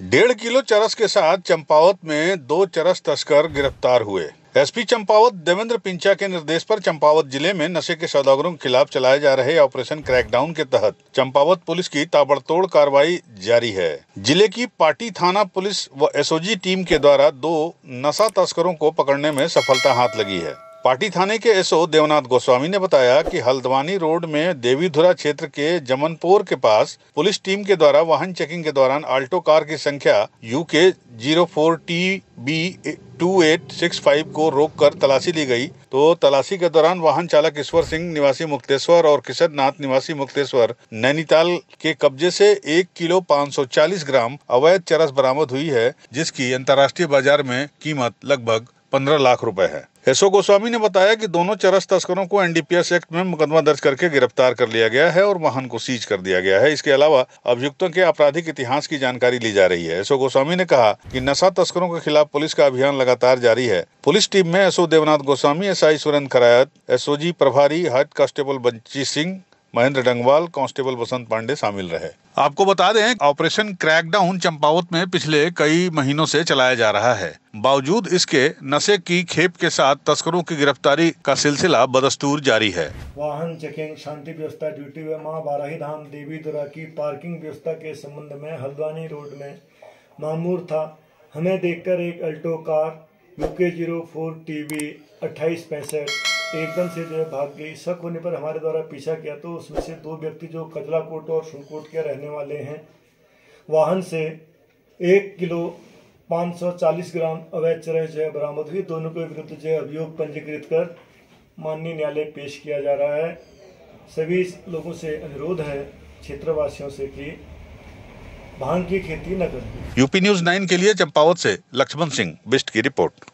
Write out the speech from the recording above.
डेढ़ किलो चरस के साथ चंपावत में दो चरस तस्कर गिरफ़्तार हुए। एसपी चंपावत देवेंद्र पिंचा के निर्देश पर चंपावत ज़िले में नशे के सौदागरों के खिलाफ चलाए जा रहे ऑपरेशन क्रैकडाउन के तहत चंपावत पुलिस की ताबड़तोड़ कार्रवाई जारी है। ज़िले की पार्टी थाना पुलिस व एसओजी टीम के द्वारा दो नशा तस्करों को पकड़ने में सफलता हाथ लगी है। पार्टी थाने के एसओ देवनाथ गोस्वामी ने बताया कि हल्द्वानी रोड में देवीधुरा क्षेत्र के जमनपुर के पास पुलिस टीम के द्वारा वाहन चेकिंग के दौरान आल्टो कार की संख्या U K zero four T B two eight six five को रोककर तलाशी ली गई। तो तलाशी के दौरान वाहन चालक ईश्वर सिंह, निवासी मुक्तेश्वर और किशन नाथ निवासी मुक्तेश्वर नैनीताल के कब्जे से एक किलो 540 ग्राम अवैध चरस बरामद हुई है, जिसकी अंतर्राष्ट्रीय बाज़ार में कीमत लगभग पंद्रह लाख रुपए है। एसओ गोस्वामी ने बताया कि दोनों चरस तस्करों को एनडीपीएस एक्ट में मुकदमा दर्ज करके गिरफ़्तार कर लिया गया है और वाहन को सीज कर दिया गया है। इसके अलावा अभियुक्तों के आपराधिक इतिहास की जानकारी ली जा रही है। एसओ गोस्वामी ने कहा कि नशा तस्करों के खिलाफ पुलिस का अभियान लगातार जारी है। पुलिस टीम में SO Devnath Goswami S I Surendra Kharayat, SOG प्रभारी head constable Banchi Singh Mahendra Dangwal constable Basant Pande शामिल रहे। आपको बता दें ऑपरेशन क्रैकडाउन चंपावत में पिछले कई महीनों से चलाया जा रहा है। बावजूद इसके नशे की खेप के साथ तस्करों की गिरफ्तारी का सिलसिला बदस्तूर जारी है। वाहन चेकिंग शांति व्यवस्था ड्यूटी व माँ बाराही धाम देवी दुरा की पार्किंग व्यवस्था के संबंध में हल्द्वानी रोड में मामूर था। हमें देखकर एक Alto car UK zero four T V अट्ठाईस पैंसठ एकदम से जो है भाग गई शक होने पर हमारे द्वारा पीछा किया तो उसमें से दो व्यक्ति जो कजला कोट और सुनकोट के रहने वाले हैं, वाहन से एक किलो 540 ग्राम अवैध चरस जो है बरामद हुई। दोनों के विरुद्ध जो है अभियोग पंजीकृत कर माननीय न्यायालय पेश किया जा रहा है। सभी लोगों से अनुरोध है क्षेत्रवासियों से कि भाँग की खेती न करें। यूपी न्यूज़ नाइन के लिए चंपावत से लक्ष्मण सिंह बिस्ट की रिपोर्ट।